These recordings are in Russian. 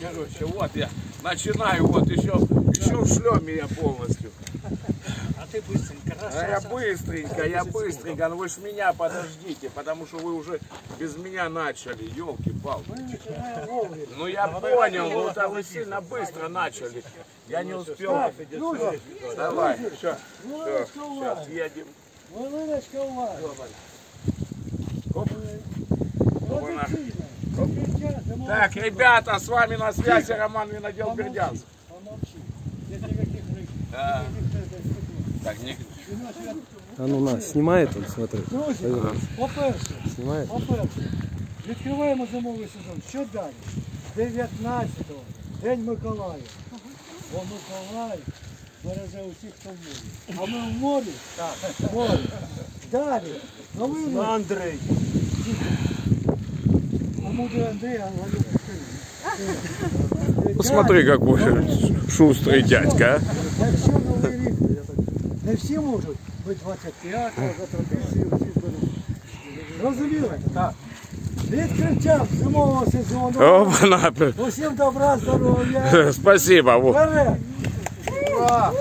Короче, вот я начинаю, вот еще, еще в шлеме я полностью. А ты быстренько, раз, А я раз, раз. быстренько, я быстренько, ну вы ж меня подождите, потому что вы уже без меня начали, елки-палки. Ну я понял, ну да вы сильно быстро начали. Я не успел. Давай, все, все, сейчас едем. Волиночка у вас. Оп. Опа-на. Дівчата, молодці. Так, ребята, с вами на связи Роман Винодел Бердянск. Помовчи. Без никаких рык. Да. Никаких Так, не... А ну на, снимает он, смотри. Друзі, по-перше, Снимает. по-перше, відкриваємо зимовий сезон. Що далі? 19-го, День Миколая. Бо Миколай береже усіх, хто в морі. А ми в морі? Так. В морі. Далі. Новини. Андрей. Посмотри, какой шустрый дядька, Якщо новий рік, не всі можуть бути 25-го, за традицією всі зберуть. Розуміли? Так. Відкриттям зимового сезону. а? Опа-на. Усім добра, здоров'я. Спасибо. Во. Вперед! Ура!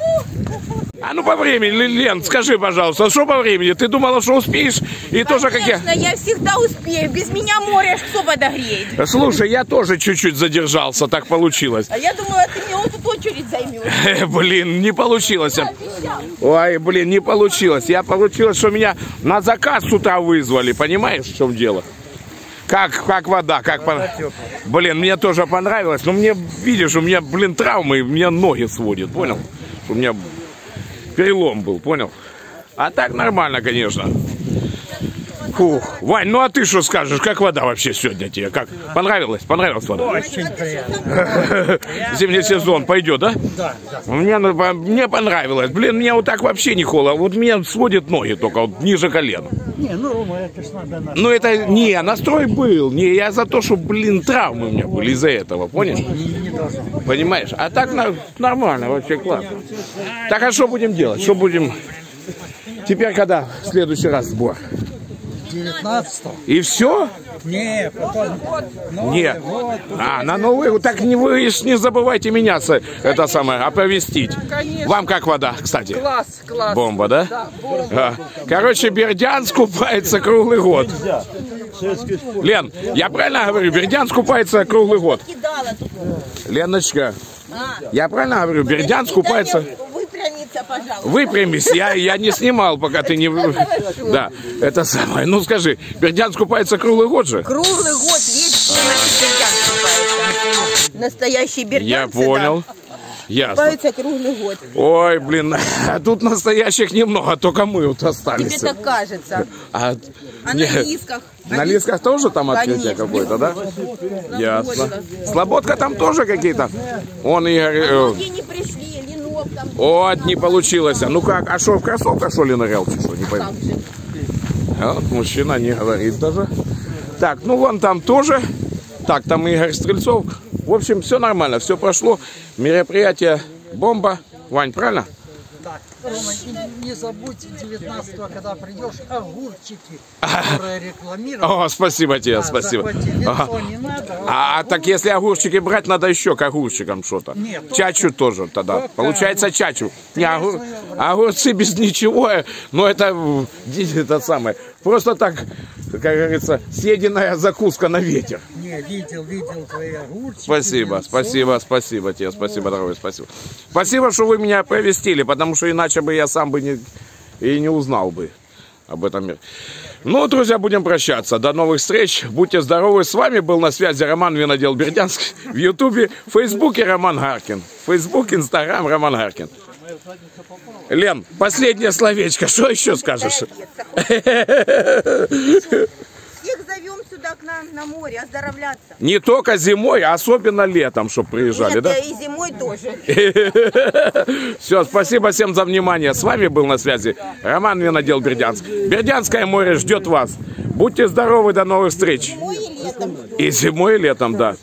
А ну по времени, Лен, скажи, пожалуйста, что по времени? Ты думала, что успеешь? И тоже как я... Конечно, я всегда успею. Без меня море кто подогреет. Слушай, я тоже чуть-чуть задержался, так получилось. А я думала, ты мне вот тут очередь займешь. Э, Блин, не получилось. Обещал. Ой, блин, не получилось. Я получилось, что меня на заказ с утра вызвали. Понимаешь, в чем дело? Как, как вода, как по... Блин, мне тоже понравилось. Но мне, видишь, у меня, блин, травмы, и меня ноги сводят, понял? У меня перелом был, понял? А так нормально, конечно. Фух. Вань, ну а ты что скажешь? Как вода вообще сегодня тебе? Как? Понравилась? Понравилась вода? Очень приятно. Зимний сезон пойдет, да? Да, да. Мне, мне понравилось. Блин, мне вот так вообще не холодно. Вот меня сводит ноги только вот ниже колена. Не, ну, Рома, это ж надо на... Ну это, не, настрой был. Не, я за то, что, блин, травмы у меня были из-за этого, понял? Не, не должно. Понимаешь? А так на- нормально, вообще классно. Так а что будем делать? Что будем... Теперь когда в следующий раз сбор? 19 И все? Не, потом... Нет. А, на Новый год. Так не вы не забывайте меня, с- это самое, оповестить. Вам как вода, кстати? Класс, класс. Бомба, да? Да, бомба. А, Короче, Бердянск купается круглый год. Лен, я правильно говорю? Бердянск купается круглый год. Леночка, А. я правильно говорю? Бердянск купается... пожалуйста. Выпрямись, я, я не снимал, пока ты не... Да, это самое. Ну скажи, Бердянск купается круглый год же? Круглый год купаются. Настоящий бердянцы, Я понял. да, Ясно. купаются круглый год. Ой, блин, а тут настоящих немного, только мы вот Тебе остались. так кажется. А, А на лисках? на лисках тоже там открытие какое-то, да? Ясно. Слободка там тоже какие-то? Он Игорь... э, Многие не пришли. Вот, не получилось. Ну как, а что, в кроссовках что ли нырял? Что, не пойму. А вот мужчина не говорит даже. Так, ну вон там тоже. Так, там Игорь Стрельцов. В общем, все нормально, все прошло. Мероприятие бомба. Вань, правильно? Так, Рома, и не забудь 19 когда придешь, огурчики, которые. О, спасибо тебе, Да, спасибо. Ага. не надо. вот А, а так если огурчики брать, надо еще к огурчикам что-то. Чачу тоже тогда. Получается чачу. Не, огур- огурцы без ничего, но это, это самое. Просто так, как говорится, съеденная закуска на ветер. Не, видел, видел твои огурчики. Спасибо, венцо. спасибо, спасибо тебе, спасибо, дорогой, спасибо. Спасибо, что вы меня повестили, потому что иначе бы я сам бы не, и не узнал бы об этом мире. Ну, друзья, будем прощаться. До новых встреч. Будьте здоровы. С вами был на связи Роман Винодел Бердянск. В Ютубе, в Фейсбуке Роман Гаркин. Фейсбук, Инстаграм Роман Гаркин. Лен, последнее словечко. Что еще скажешь? Сюда к нам на море оздоровляться. Не только зимой, а особенно летом, чтобы приезжали, Нет, да? и зимой тоже. Все, спасибо всем за внимание. С вами был на связи Роман Винодел Бердянск. Бердянское море ждет вас. Будьте здоровы, до новых встреч. Зимой и летом. И зимой, и летом, да.